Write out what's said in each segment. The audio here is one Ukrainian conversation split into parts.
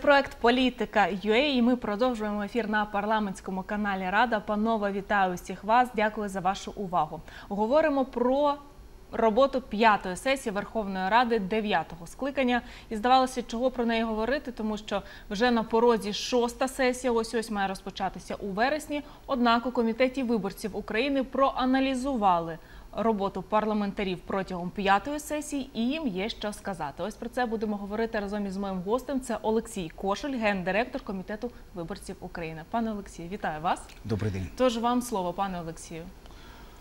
Проект Політика UA і ми продовжуємо ефір на парламентському каналі Рада. Панове, вітаю всіх вас. Дякую за вашу увагу. Говоримо про роботу п'ятої сесії Верховної Ради дев'ятого скликання. І здавалося, чого про неї говорити, тому що вже на порозі шоста сесія. Ось ось має розпочатися у вересні. Однак у комітеті виборців України проаналізували роботу парламентарів протягом п'ятої сесії, і їм є що сказати. Ось про це будемо говорити разом із моїм гостем. Це Олексій Кошель, гендиректор комітету виборців України. Пане Олексію, вітаю вас. Добрий день. Тож вам слово, пане Олексію.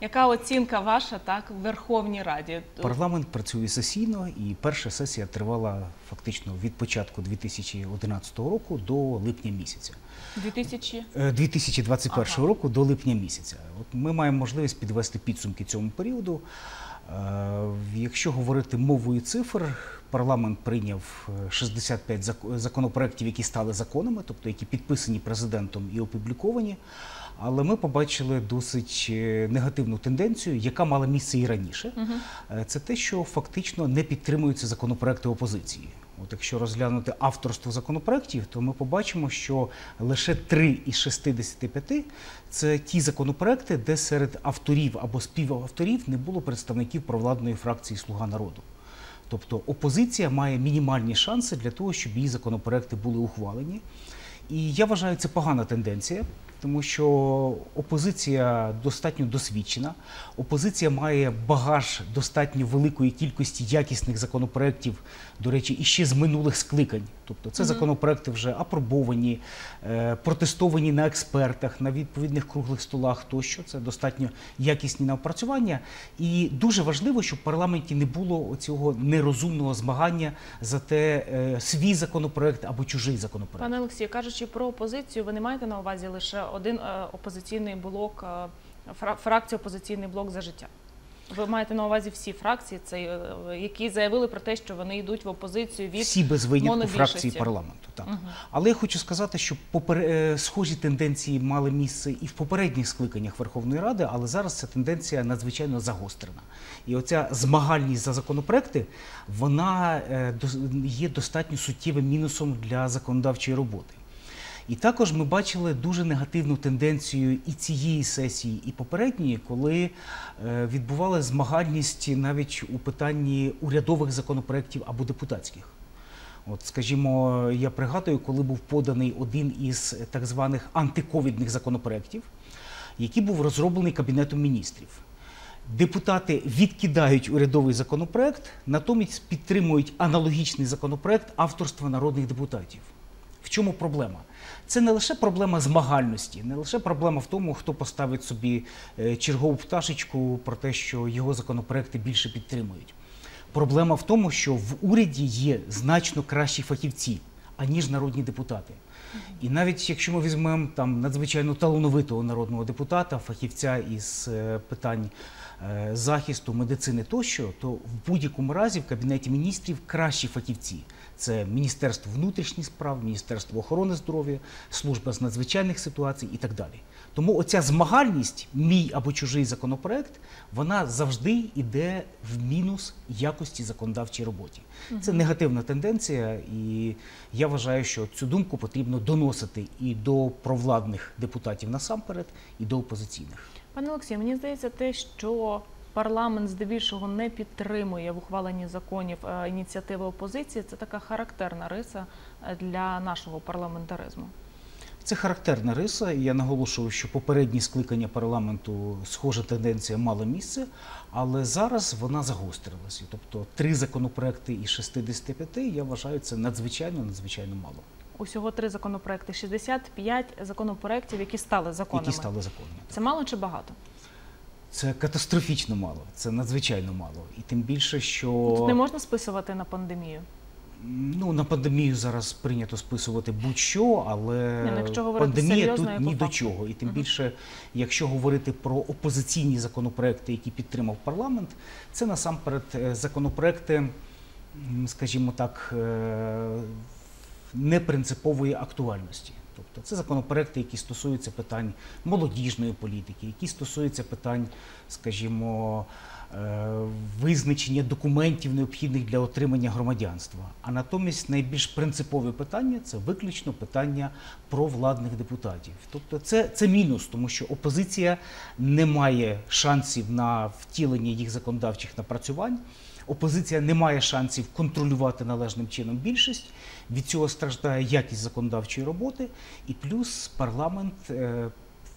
Яка оцінка ваша так в Верховній Раді? Парламент працює сесійно, і перша сесія тривала фактично від початку 2011 року до липня місяця. 2000... Е, 2021 Ага. року до липня місяця. От ми маємо можливість підвести підсумки цьому періоду. Е, Якщо говорити мовою цифр, парламент прийняв е, 65 зак- законопроєктів, які стали законами, тобто які підписані президентом і опубліковані. Але ми побачили досить е, негативну тенденцію, яка мала місце і раніше. Е, Це те, що фактично не підтримуються законопроекти опозиції. От якщо розглянути авторство законопроєктів, то ми побачимо, що лише 3 із 65 – це ті законопроекти, де серед авторів або співавторів не було представників провладної фракції Слуга народу. Тобто опозиція має мінімальні шанси для того, щоб її законопроекти були ухвалені. І я вважаю, це погана тенденція, тому що опозиція достатньо досвідчена, опозиція має багаж достатньо великої кількості якісних законопроєктів, до речі, і ще з минулих скликань. Тобто це законопроекти вже апробовані, е, протестовані на експертах, на відповідних круглих столах тощо. Це достатньо якісні напрацювання. І дуже важливо, щоб в парламенті не було цього нерозумного змагання за те, е, свій законопроект або чужий законопроект. Пане Олексію, кажучи про опозицію, ви не маєте на увазі лише один е, опозиційний блок, фра- фракцію опозиційний блок за життя. Ви маєте на увазі всі фракції, це, е, які заявили про те, що вони йдуть в опозицію від Всі без винятку фракції парламенту. Так. Але я хочу сказати, що попер... е, схожі тенденції мали місце і в попередніх скликаннях Верховної Ради, але зараз ця тенденція надзвичайно загострена. І оця змагальність за законопроекти вона е, є достатньо суттєвим мінусом для законодавчої роботи. І також ми бачили дуже негативну тенденцію і цієї сесії, і попередньої, коли е, відбувалася змагальність навіть у питанні урядових законопроєктів або депутатських. От, скажімо, я пригадую, коли був поданий один із так званих антиковідних законопроєктів, який був розроблений Кабінетом міністрів. Депутати відкидають урядовий законопроект, натомість підтримують аналогічний законопроект авторства народних депутатів. В чому проблема? Це не лише проблема змагальності, не лише проблема в тому, хто поставить собі е, чергову пташечку про те, що його законопроекти більше підтримують. Проблема в тому, що в уряді є значно кращі фахівці, аніж народні депутати. І навіть якщо ми візьмемо там надзвичайно талановитого народного депутата, фахівця із е, питань е, захисту, медицини тощо, то в будь-якому разі в кабінеті міністрів кращі фахівці. Це Міністерство внутрішніх справ, Міністерство охорони здоров'я, служба з надзвичайних ситуацій і так далі. Тому оця змагальність, мій або чужий законопроект, вона завжди йде в мінус якості законодавчій роботі. Це негативна тенденція, і я вважаю, що цю думку потрібно доносити і до провладних депутатів насамперед, і до опозиційних. Пане Олексію, мені здається, те, що парламент здебільшого не підтримує в ухваленні законів е, ініціативи опозиції, це така характерна риса е, для нашого парламентаризму. Це характерна риса. і Я наголошую, що попередні скликання парламенту схожа тенденція мала місце, але зараз вона загострилася. Тобто три законопроекти із 65, я вважаю, це надзвичайно надзвичайно мало, Усього три законопроекти, 65 законопроектів, які стали законами. які стали законами. Це мало чи багато? Це катастрофічно мало, це надзвичайно мало. І тим більше, що Тут не можна списувати на пандемію. ну, на пандемію зараз прийнято списувати будь-що, але ну, пандемія серйозно тут ні до чого. І тим більше, якщо говорити про опозиційні законопроекти, які підтримав парламент, це насамперед е, законопроекти, скажімо так, е, непринципової актуальності. Тобто це законопроекти, які стосуються питань молодіжної політики, які стосуються питань, скажімо, е, визначення документів, необхідних для отримання громадянства. А натомість найбільш принципове питання це виключно питання про владних депутатів. Тобто це, це мінус, тому що опозиція не має шансів на втілення їх законодавчих напрацювань. Опозиція не має шансів контролювати належним чином більшість. Від цього страждає якість законодавчої роботи, і плюс парламент е,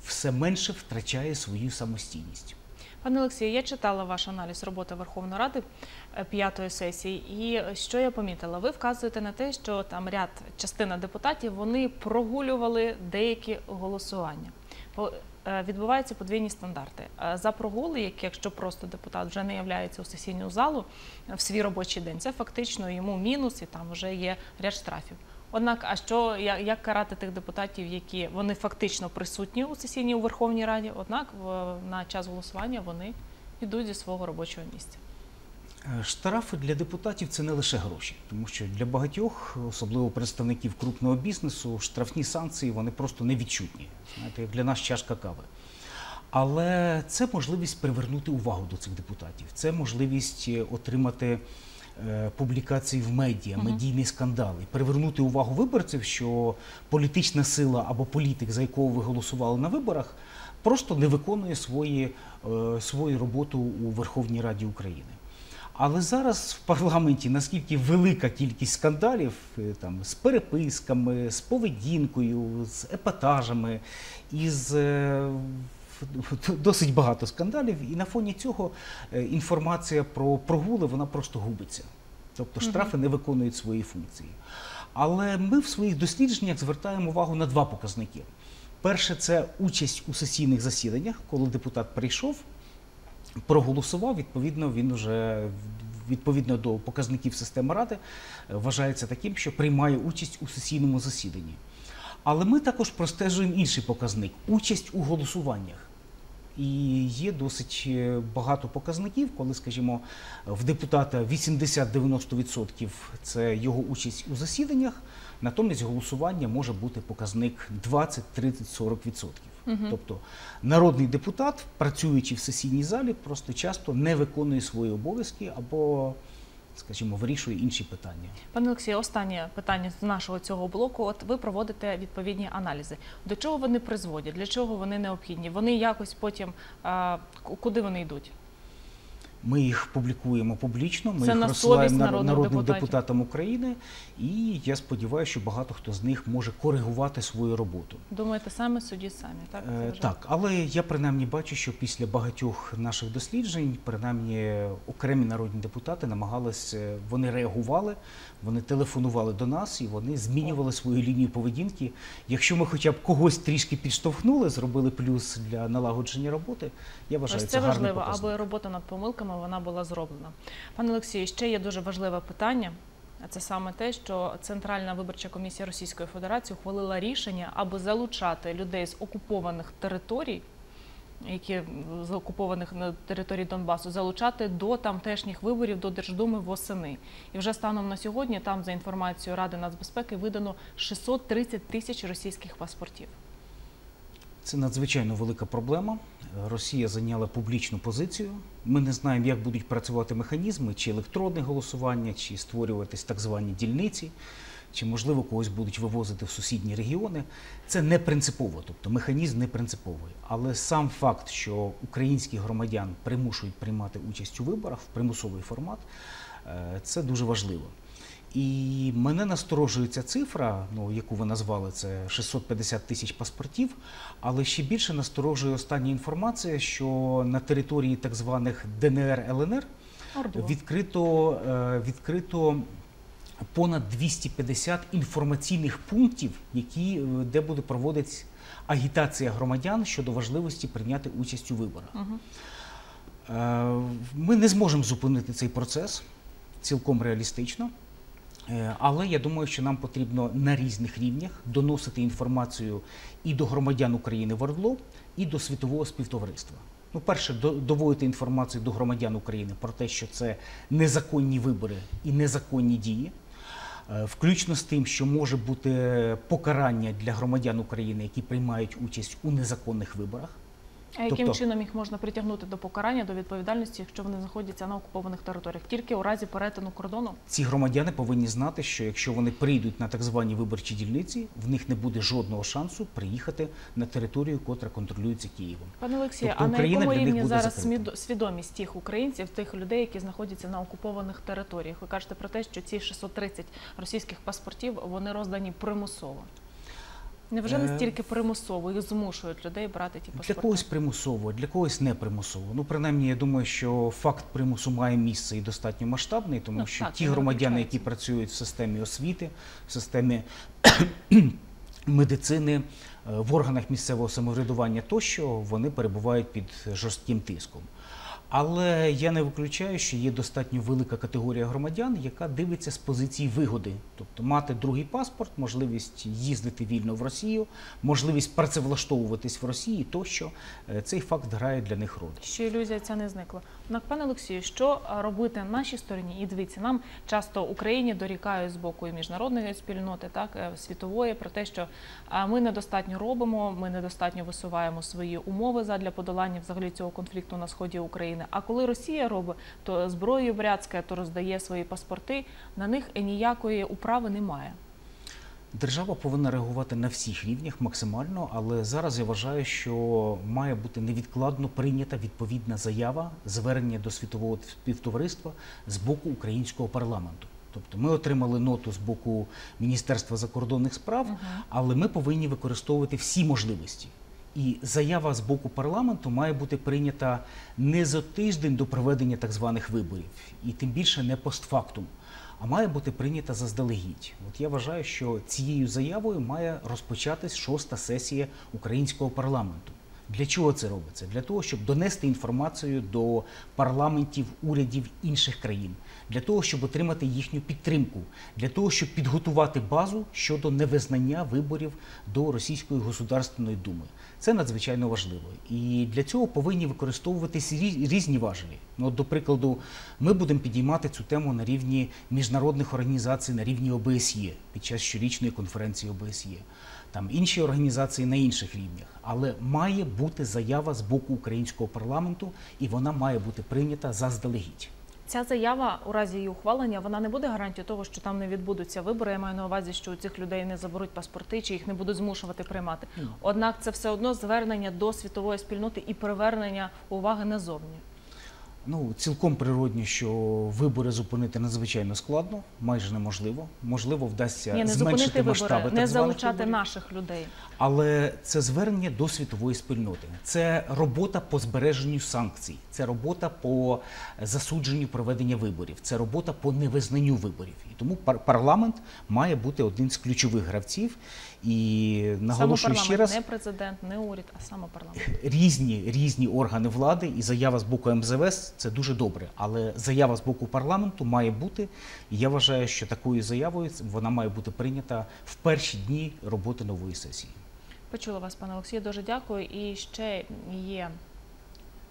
все менше втрачає свою самостійність. Пане Олексію, я читала ваш аналіз роботи Верховної Ради е, п'ятої сесії, і що я помітила? Ви вказуєте на те, що там ряд частина депутатів вони прогулювали деякі голосування. Е, Відбуваються подвійні стандарти. Е, За прогули, які якщо просто депутат вже не являється у сесійну залу е, в свій робочий день, це фактично йому мінус, і там вже є ряд штрафів. Однак, а що як, карати тих депутатів, які вони фактично присутні у сесійній у Верховній Раді, однак на час голосування вони йдуть зі свого робочого місця. Е, Штрафи для депутатів це не лише гроші, тому що для багатьох, особливо представників крупного бізнесу, штрафні санкції вони просто невідчутні. Знаєте, як для нас чашка кави. Але це можливість привернути увагу до цих депутатів. Це можливість е, отримати е, публікації в медіа, медійні скандали, привернути увагу виборців, що політична сила або політик, за якого ви голосували на виборах, просто не виконує свої, свою роботу у Верховній Раді України. Але зараз в парламенті наскільки велика кількість скандалів е, там з переписками, з поведінкою, з епатажами, із е, досить багато скандалів, і на фоні цього е, інформація про прогули вона просто губиться. Тобто штрафи не виконують свої функції. Але ми в своїх дослідженнях звертаємо увагу на два показники. Перше це участь у сесійних засіданнях, коли депутат прийшов, проголосував, відповідно, він вже відповідно до показників системи ради е, вважається таким, що приймає участь у сесійному засіданні. Але ми також простежуємо інший показник участь у голосуваннях. І є досить е, багато показників, коли, скажімо, в депутата 80-90% це його участь у засіданнях, натомість голосування може бути показник 20, 30, 40%. Мгм. Тобто народний депутат, працюючи в сесійній залі, просто часто не виконує свої обов'язки або, скажімо, вирішує інші питання. Пане Олексію, останнє питання з нашого цього блоку. От ви проводите відповідні аналізи. До чого вони призводять? Для чого вони необхідні? Вони якось потім а, куди вони йдуть? Ми їх публікуємо публічно, ми Це їх на розсилаємо совість нар- народних народним депутатам України, і я сподіваюся, що багато хто з них може коригувати свою роботу. Думаєте, саме судді самі, так? Е, Так, але я принаймні бачу, що після багатьох наших досліджень, принаймні окремі народні депутати намагалися, вони реагували, вони телефонували до нас і вони змінювали свою лінію поведінки. Якщо ми хоча б когось трішки підштовхнули, зробили плюс для налагодження роботи, я вважаю, Ось це, це гарний важливо, показник. аби робота над помилками вона була зроблена. Пане Олексію, ще є дуже важливе питання. Це саме те, що Центральна виборча комісія Російської Федерації ухвалила рішення, аби залучати людей з окупованих територій, які з окупованих на території Донбасу, залучати до тамтешніх виборів до Держдуми восени. І вже станом на сьогодні там, за інформацією Ради нацбезпеки, видано 630 тисяч російських паспортів. Це надзвичайно велика проблема. Росія зайняла публічну позицію. Ми не знаємо, як будуть працювати механізми, чи електронне голосування, чи створюватись так звані дільниці, чи можливо когось будуть вивозити в сусідні регіони. Це не принципово, тобто механізм не принциповий. Але сам факт, що українських громадян примушують приймати участь у виборах в примусовий формат, е, це дуже важливо. І мене насторожує ця цифра, ну яку ви назвали, це 650 тисяч паспортів. Але ще більше насторожує остання інформація, що на території так званих ДНР ЛНР відкрито, е, відкрито понад 250 інформаційних пунктів, які, е, де буде проводитись агітація громадян щодо важливості прийняти участь у виборах. Е, Ми не зможемо зупинити цей процес цілком реалістично. Е, Але я думаю, що нам потрібно на різних рівнях доносити інформацію і до громадян України в ОРДЛО, і до світового співтовариства. Ну, перше, доводити інформацію до громадян України про те, що це незаконні вибори і незаконні дії, Е, включно з тим, що може бути покарання для громадян України, які приймають участь у незаконних виборах. А яким Тобто- чином їх можна притягнути до покарання, до відповідальності, якщо вони знаходяться на окупованих територіях? Тільки у разі перетину кордону? Ці громадяни повинні знати, що якщо вони прийдуть на так звані виборчі дільниці, в них не буде жодного шансу приїхати на територію, котра контролюється Києвом. Пане Олексію, Тобто а на якому рівні зараз закрита. свідомість тих українців, тих людей, які знаходяться на окупованих територіях? Ви кажете про те, що ці 630 російських паспортів вони роздані примусово. Невже Е, настільки примусово їх змушують людей брати ті Для когось примусово, для когось не примусово. Ну, принаймні, я думаю, що факт примусу має місце і достатньо масштабний, тому Ну, що так, ті громадяни, які працюють в системі освіти, в системі медицини, е, в органах місцевого самоврядування тощо, вони перебувають під жорстким тиском. Але я не виключаю, що є достатньо велика категорія громадян, яка дивиться з позиції вигоди, тобто мати другий паспорт, можливість їздити вільно в Росію, можливість працевлаштовуватись в Росії, тощо Е, цей факт грає для них роль. Що ілюзія ця не зникла. Однак, пане Олексію, що робити нашій стороні? І дивіться, нам часто Україні дорікають з боку і міжнародної спільноти, так е, світової, про те, що ми недостатньо робимо, ми недостатньо висуваємо свої умови задля подолання взагалі цього конфлікту на сході України. А коли Росія робить, то зброєю бряцька, то роздає свої паспорти, на них ніякої управи немає. Держава повинна реагувати на всіх рівнях максимально, але зараз я вважаю, що має бути невідкладно прийнята відповідна заява звернення до світового співтовариства з боку українського парламенту. Тобто ми отримали ноту з боку Міністерства закордонних справ, але ми повинні використовувати всі можливості. І заява з боку парламенту має бути прийнята не за тиждень до проведення так званих виборів, і тим більше не постфактум, а має бути прийнята заздалегідь. От я вважаю, що цією заявою має розпочатись шоста сесія українського парламенту. Для чого це робиться? Для того, щоб донести інформацію до парламентів, урядів інших країн, для того, щоб отримати їхню підтримку, для того, щоб підготувати базу щодо невизнання виборів до Російської Государственної думи. Це надзвичайно важливо. І для цього повинні використовуватись рі- різні важелі. Ну, до прикладу, ми будемо підіймати цю тему на рівні міжнародних організацій, на рівні ОБСЄ під час щорічної конференції ОБСЄ. Там інші організації на інших рівнях, але має бути заява з боку українського парламенту, і вона має бути прийнята заздалегідь. Ця заява у разі її ухвалення вона не буде гарантією того, що там не відбудуться вибори. Я маю на увазі, що у цих людей не заберуть паспорти чи їх не будуть змушувати приймати. Однак це все одно звернення до світової спільноти і привернення уваги назовні. Ну, цілком природні, що вибори зупинити надзвичайно складно, майже неможливо. Можливо, вдасться Ні, не зменшити масштаби вибори, не залучати виборів. наших людей. Але це звернення до світової спільноти. Це робота по збереженню санкцій, це робота по засудженню проведення виборів, це робота по невизнанню виборів. І тому пар- парламент має бути один з ключових гравців. І Саме наголошую ще раз, не президент, не уряд, а саме парламент. різні різні органи влади і заява з боку МЗВС це дуже добре. Але заява з боку парламенту має бути. І я вважаю, що такою заявою вона має бути прийнята в перші дні роботи нової сесії. Почула вас, пане Олексію, дуже дякую. І ще є.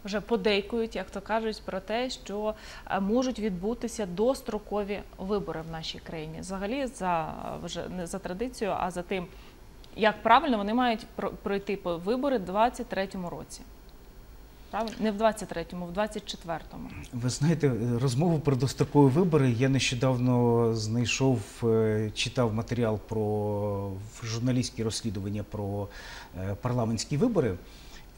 Вже подейкують, як то кажуть, про те, що е, можуть відбутися дострокові вибори в нашій країні. Взагалі, за е, вже не за традицією, а за тим, як правильно вони мають про- пройти по вибори в 23-му році. Правильно? Не в 23-му, в 24-му. Ви знаєте, розмову про дострокові вибори я нещодавно знайшов, е, читав матеріал про журналістські розслідування про е, парламентські вибори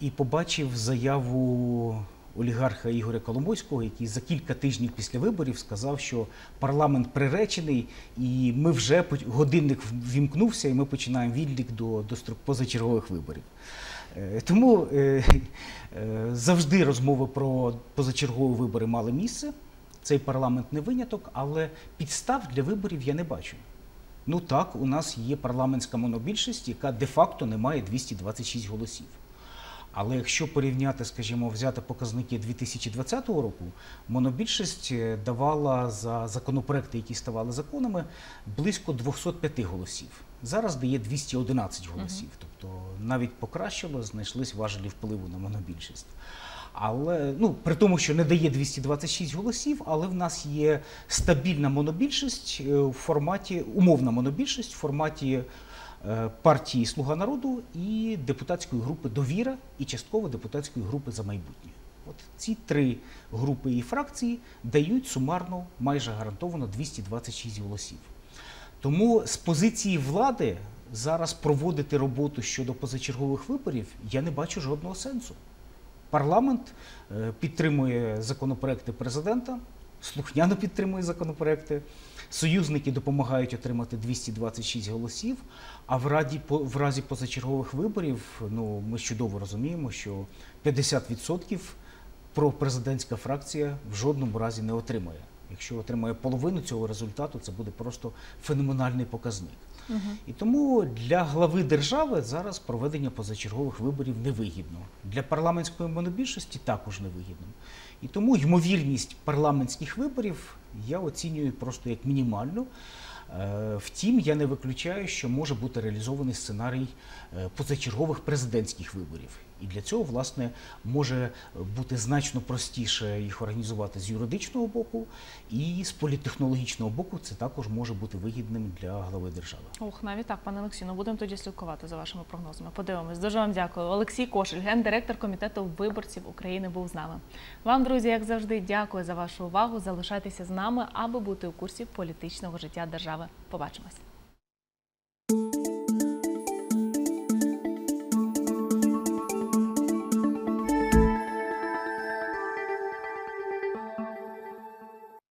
і побачив заяву олігарха Ігоря Коломойського, який за кілька тижнів після виборів сказав, що парламент приречений, і ми вже годинник ввімкнувся, і ми починаємо відлік до, до строк- позачергових виборів. Е, Тому е, е, завжди розмови про позачергові вибори мали місце. Цей парламент не виняток, але підстав для виборів я не бачу. Ну так, у нас є парламентська монобільшість, яка де-факто не має 226 голосів. Але якщо порівняти, скажімо, взяти показники 2020 року, монобільшість е, давала за законопроекти, які ставали законами, близько 205 голосів. Зараз дає 211 голосів. Тобто навіть покращило, знайшлись важелі впливу на монобільшість. Але ну при тому, що не дає 226 голосів, але в нас є стабільна монобільшість е, в форматі, умовна монобільшість в форматі е, партії Слуга народу і депутатської групи Довіра і частково депутатської групи за майбутнє. От ці три групи і фракції дають сумарно майже гарантовано 226 голосів. Тому з позиції влади зараз проводити роботу щодо позачергових виборів я не бачу жодного сенсу. Парламент е, підтримує законопроекти президента, слухняно підтримує законопроекти. Союзники допомагають отримати 226 голосів. А в раді в разі позачергових виборів, ну ми чудово розуміємо, що 50% пропрезидентська фракція в жодному разі не отримає. Якщо отримає половину цього результату, це буде просто феноменальний показник. І тому для глави держави зараз проведення позачергових виборів невигідно. Для парламентської монобільшості також невигідно. І тому ймовірність парламентських виборів я оцінюю просто як мінімальну. Е, Втім, я не виключаю, що може бути реалізований сценарій е, позачергових президентських виборів. І для цього, власне, може бути значно простіше їх організувати з юридичного боку, і з політтехнологічного боку це також може бути вигідним для глави держави. Ох, навіть так, пане Олексію, ну будемо тоді слідкувати за вашими прогнозами. Подивимось. Дуже вам дякую. Олексій Кошель, гендиректор комітету виборців України, був з нами. Вам, друзі, як завжди, дякую за вашу увагу. Залишайтеся з нами, аби бути у курсі політичного життя держави. Побачимось.